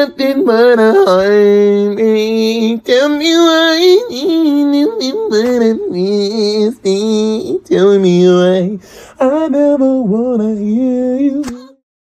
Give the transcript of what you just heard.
nothing but a heartache. Tell me why nothing but a mistake. Tell me why I never wanna hear you.